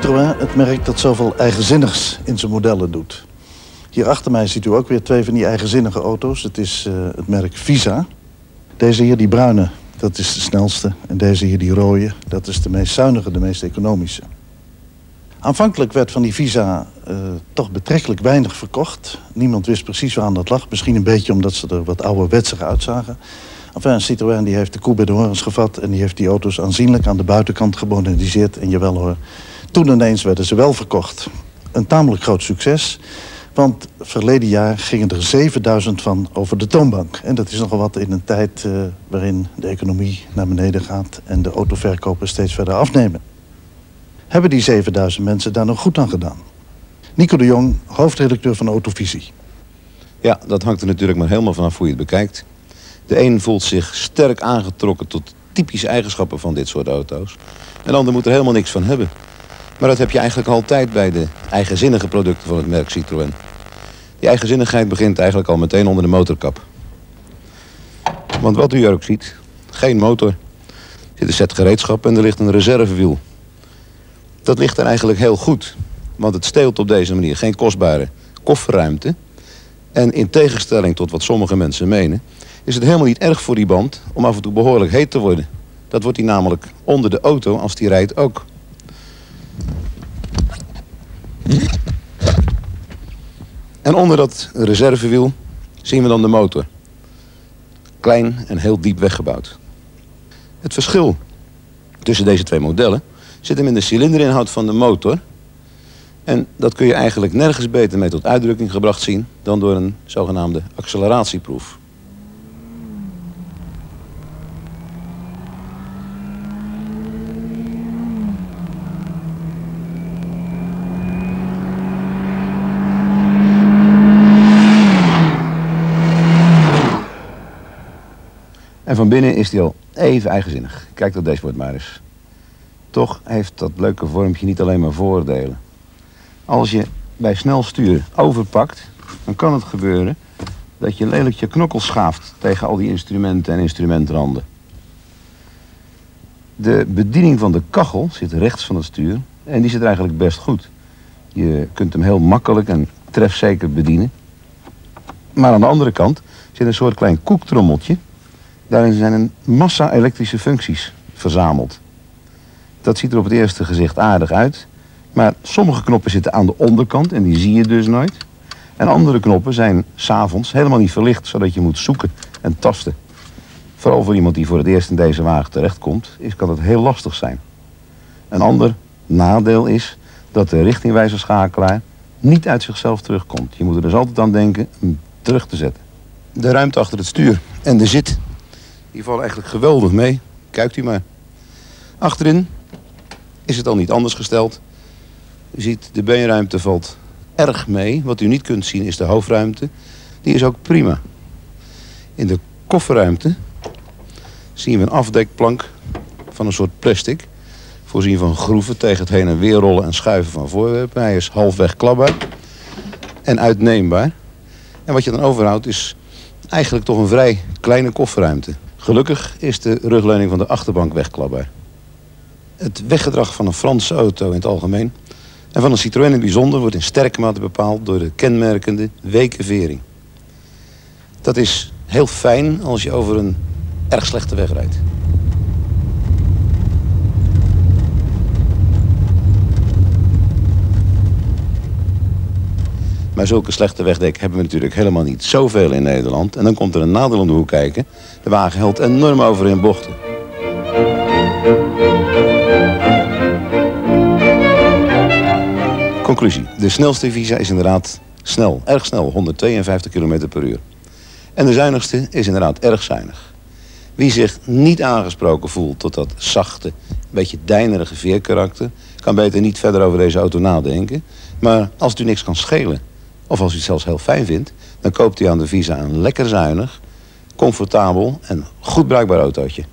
het merk dat zoveel eigenzinnigs in zijn modellen doet. Hier achter mij ziet u ook weer twee van die eigenzinnige auto's. Het is uh, het merk Visa. Deze hier, die bruine, dat is de snelste. En deze hier, die rode, dat is de meest zuinige, de meest economische. Aanvankelijk werd van die Visa uh, toch betrekkelijk weinig verkocht. Niemand wist precies waar aan dat lag. Misschien een beetje omdat ze er wat ouderwetsiger uitzagen. Enfin, Citroën die heeft de koe bij de horens gevat... en die heeft die auto's aanzienlijk aan de buitenkant gemoderniseerd. En jawel hoor, toen ineens werden ze wel verkocht. Een tamelijk groot succes. Want verleden jaar gingen er 7000 van over de toonbank. En dat is nogal wat in een tijd uh, waarin de economie naar beneden gaat... en de autoverkopen steeds verder afnemen. Hebben die 7000 mensen daar nog goed aan gedaan? Nico de Jong, hoofdredacteur van Autovisie. Ja, dat hangt er natuurlijk maar helemaal vanaf hoe je het bekijkt. De een voelt zich sterk aangetrokken tot typische eigenschappen van dit soort auto's. En de ander moet er helemaal niks van hebben. Maar dat heb je eigenlijk altijd bij de eigenzinnige producten van het merk Citroën. Die eigenzinnigheid begint eigenlijk al meteen onder de motorkap. Want wat u er ook ziet, geen motor. Er zit een set gereedschap en er ligt een reservewiel. Dat ligt er eigenlijk heel goed. Want het steelt op deze manier geen kostbare kofferruimte. En in tegenstelling tot wat sommige mensen menen... is het helemaal niet erg voor die band om af en toe behoorlijk heet te worden. Dat wordt hij namelijk onder de auto als die rijdt ook. En onder dat reservewiel zien we dan de motor. Klein en heel diep weggebouwd. Het verschil tussen deze twee modellen zit hem in de cilinderinhoud van de motor. En dat kun je eigenlijk nergens beter mee tot uitdrukking gebracht zien dan door een zogenaamde acceleratieproef. En van binnen is hij al even eigenzinnig. Kijk dat dashboard maar eens. Toch heeft dat leuke vormpje niet alleen maar voordelen. Als je bij snel overpakt, dan kan het gebeuren dat je lelijk je knokkels schaaft tegen al die instrumenten en instrumentranden. De bediening van de kachel zit rechts van het stuur en die zit eigenlijk best goed. Je kunt hem heel makkelijk en trefzeker bedienen. Maar aan de andere kant zit een soort klein koektrommeltje Daarin zijn een massa elektrische functies verzameld. Dat ziet er op het eerste gezicht aardig uit. Maar sommige knoppen zitten aan de onderkant en die zie je dus nooit. En andere knoppen zijn s'avonds helemaal niet verlicht, zodat je moet zoeken en tasten. Vooral voor iemand die voor het eerst in deze wagen terechtkomt, is, kan het heel lastig zijn. Een ander nadeel is dat de richtingwijzerschakelaar niet uit zichzelf terugkomt. Je moet er dus altijd aan denken hem terug te zetten. De ruimte achter het stuur en de zit die vallen eigenlijk geweldig mee. Kijkt u maar. Achterin is het al niet anders gesteld. U ziet, de beenruimte valt erg mee. Wat u niet kunt zien is de hoofdruimte. Die is ook prima. In de kofferruimte zien we een afdekplank van een soort plastic. Voorzien van groeven tegen het heen en weer rollen en schuiven van voorwerpen. Hij is halfweg klapbaar en uitneembaar. En wat je dan overhoudt is eigenlijk toch een vrij kleine kofferruimte. Gelukkig is de rugleuning van de achterbank wegklapbaar. Het weggedrag van een Franse auto in het algemeen... en van een Citroën in het bijzonder wordt in sterke mate bepaald... door de kenmerkende weke vering. Dat is heel fijn als je over een erg slechte weg rijdt. Maar zulke slechte wegdek hebben we natuurlijk helemaal niet zoveel in Nederland. En dan komt er een nadeel om de hoek kijken. De wagen helpt enorm over in bochten. Conclusie. De snelste Visa is inderdaad snel. Erg snel. 152 km per uur. En de zuinigste is inderdaad erg zuinig. Wie zich niet aangesproken voelt tot dat zachte, beetje deinerige veerkarakter... kan beter niet verder over deze auto nadenken. Maar als het u niks kan schelen of als u het zelfs heel fijn vindt, dan koopt u aan de Visa een lekker zuinig, comfortabel en goed bruikbaar autootje.